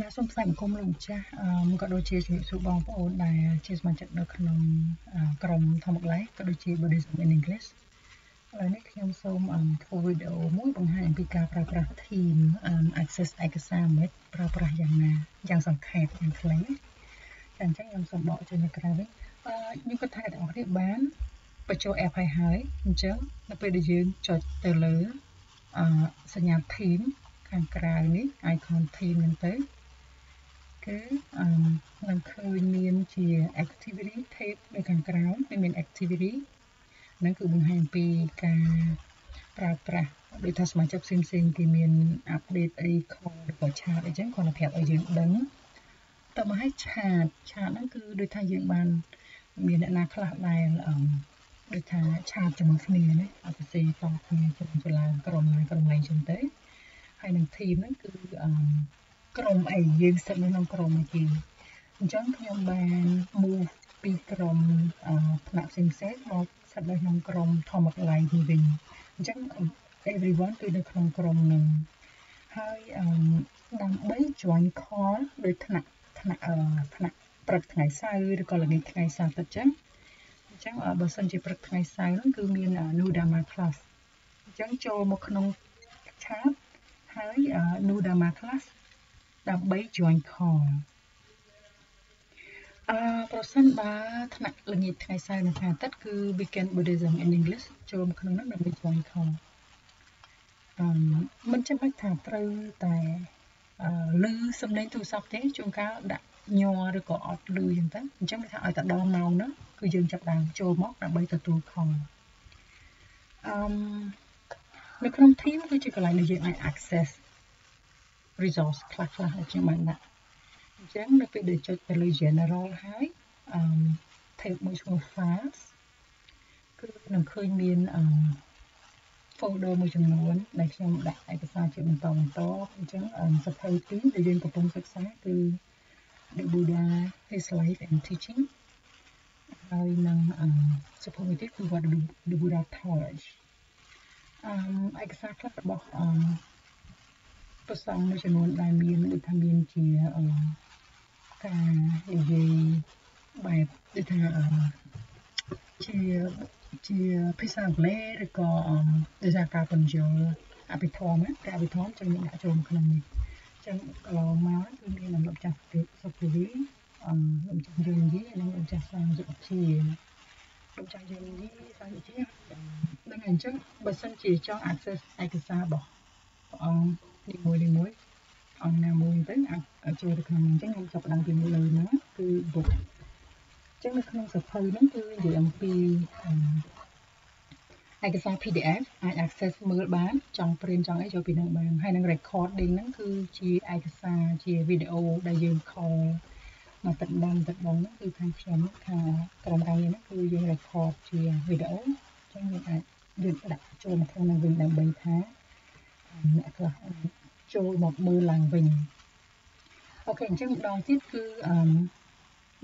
ណាសូមស្វាគមន៍លោកម្ចាស់អឺក៏ដូចជាជំរាបសួរបងប្អូនដែលជាសមាជិកនៅក្នុងក្រុម Thomas Life ក៏ដូចជា Buddhism in English ឥឡូវនេះខ្ញុំសូមធ្វើវីដេអូមួយបង្ហាញអំពីការប្រើប្រាស់ Team Access ឯកសារមិនប្រើប្រាស់យ៉ាងណាយ៉ាងសង្ខេបយ៉ាងខ្លីចាអញ្ចឹងខ្ញុំសូមបកចេញទៅក្រៅវិញអឺខ្ញុំគិតថាអ្នកទាំងអស់គ្នាបានបញ្ចូល app ហើយហើយអញ្ចឹងនៅពេលដែលយើងចុចទៅលើអឺសញ្ញា Team ខាងក្រៅនេះ icon Team ហ្នឹងទៅ គឺអឺនឹងឃើញមានជា activity tab នៅខាងក្រោមវាមាន activity ហ្នឹងគឺបង្ហាញពីការប្រើប្រាស់ដូចថាសមាជិកផ្សេងផ្សេងគេមានអាប់ដេតអីខលឬក៏ឆាតអីចឹងគាត់នឹងប្រាប់ឲ្យយើងដឹងតើមកឲ្យឆាតឆាតហ្នឹងគឺដូចថាយើងបាន មានអ្នកណាខ្លះដែលអឺដូចថាឆាតជាមួយគ្នាណាអត់ទៅតគ្នាជាមួយចឡើងក្រុមក្រុមឡើងចឹងទៅហើយនឹង team ហ្នឹងគឺអឺ ក្រុមអីយើងស្ថិតនៅក្នុងក្រុមអីគេអញ្ចឹងខ្ញុំបាន move ពីក្រុមផ្នែកផ្សេងផ្សេងមកស្ថិតនៅក្នុងក្រុម Thomas Line នេះវិញអញ្ចឹង everyone គឺនៅក្នុងក្រុមនឹងហើយដើម្បី join call ដោយថ្នាក់ថ្នាក់ថ្នាក់ព្រឹកថ្ងៃសៅរ៍ឬក៏ល្ងាចថ្ងៃសៅរ៍ទឹកចឹងអញ្ចឹងបើសិនជាព្រឹកថ្ងៃសៅរ៍ហ្នឹងគឺមាន Nudama class អញ្ចឹងចូលមកក្នុង chat ហើយ Nudama class ដើម្បី join call អឺប្រសិនបើថ្នាក់ល្ងាចថ្ងៃសៅរ៍និងថ្ងៃអាទិត្យគឺ weekend buddhism in english ចូលមកក្នុងនោះដើម្បី join call អឺមិនចាំបាច់ថាត្រូវតែអឺឮសំឡេងទូរស័ព្ទទេជួនកាលដាក់ញ័រឬក៏អត់ឮអញ្ចឹងទៅអញ្ចឹងគេថាឲ្យតែដល់ម៉ោងហ្នឹងគឺយើងចាប់ដើមចូលមកដើម្បីទទួល call អឺនៅក្នុង team គឺជាកន្លែងដែលយើងអាច access resource ខ្លះខ្លះដែលខ្ញុំបានដាក់អញ្ចឹងនៅពេលដែលចុចទៅលើ general ហើយអឺ tab មួយឈ្មោះ files គឺនឹងឃើញមានអឺ folder មួយចំនួនដែលខ្ញុំដាក់ឯកសារជាបន្តបន្តអញ្ចឹងសភៅទីដែលយើងកំពុងសិក្សាគឺ The Buddha His Life and Teaching ហើយនឹងសភៅមួយទៀតគឺ What the Buddha Taught អឺឯកសារខ្លះរបស់អឺ ប្រសងមួយចំនួនដែលមានដូចថាមានជាការនិយាយបែបដូចថាជាជាភាសាអង់គ្លេសឬក៏ដូចថាការបញ្យល់អភិធម្មការអភិធម្មចឹងដាក់ចូលក្នុងនេះចឹងកន្លងមកគឺមានលោកចាស់សុភវីអឺលោកចាស់យើងយីនិងលោកចាស់សាងសុខជាលោកចាស់យើងយីសាងសុខជានឹងអញ្ចឹងបើសិនជាចង់ access ឯកសាររបស់ព្រះ អង្គនីមួយនីមួយអង្គណាមួយទៅអាចចូលទៅក្នុងអញ្ចឹងខ្ញុំចាប់ផ្ដើមពីលើហ្នឹងគឺ book អញ្ចឹងនៅក្នុងសភៅហ្នឹងគឺនិយាយអំពីឯកសារ PDF អាច access មើលបានចង់ print ចង់អីចូលពីនឹងបានហើយនឹង recording ហ្នឹងគឺជាឯកសារជាវីដេអូដែលយើង call មកទឹកដងទឹកដងហ្នឹងគឺខាងខ្ញុំខាងក្រុមការងារហ្នឹងគឺយើង record ជាវីដេអូអញ្ចឹងយើងអាចយើងដាក់ចូលមកក្នុងនឹងវិញដើម្បីថា អ្នកខ្លះចូលមកមើលឡើងវិញអូខេអញ្ចឹងម្ដងទៀតគឺអឺ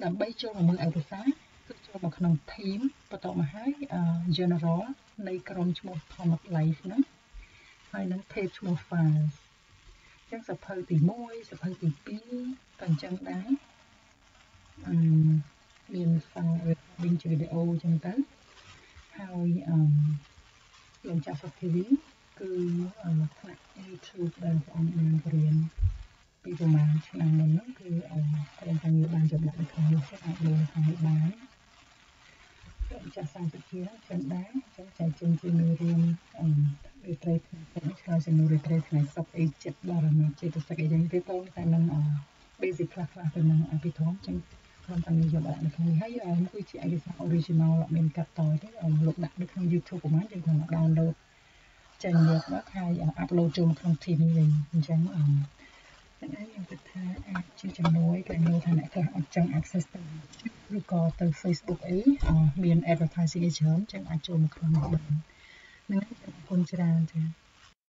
ដើម្បីចូលមកមើលឯកសារគឺចូលមកក្នុង team បន្ទាប់មកហើយ general នៃក្រុមឈ្មោះ Thomas Life ហ្នឹងហើយនឹង page ឈ្មោះ files អញ្ចឹងសភៅទី1សភៅទី2ក៏អញ្ចឹងដែរអឺមាន file recording ជាវីដេអូអញ្ចឹងទៅហើយអឺលោកចាស់សុខធីវីគឺថ្នាក់ YouTube ដែលបងប្អូនបានរៀនពីប្រហែលឆ្នាំមុនហ្នឹងគឺក្រុមការងារបានយកដាក់នៅក្នុងនោះអាចលើខាងនេះបានចាស់សាសុជាចឹងដែរចឹងចែកជើងជាមេរៀនអឺរីត្រេតថ្ងៃឆ្លើយសំណួររីត្រេតថ្ងៃសុកអីចិត្តបរមចេតសិកអីយ៉ាងទៀតទៅតែនឹង basic ខ្លះខ្លះទៅនឹងអភិធម្មចឹងក្រុមការងារយកដាក់នៅក្នុងនេះហើយគឺជាឯកសារ original អត់មានកាត់តទេលោកដាក់នៅក្នុង YouTube ប្រហែលយើងគ្រាន់តែ download ចេញយកមកហើយអាប់ឡូតចូលមកក្នុង team វិញអញ្ចឹងអឺហ្នឹងហើយខ្ញុំគិតថាអាចជាជំនួយក៏នៅថាអ្នកខ្លះអត់ចង់ access ទៅឬក៏ទៅ Facebook អីមាន advertising អីច្រើនចឹងអាចចូលមកក្នុងនោះបានហ្នឹងហើយអរគុណច្រើនចា៎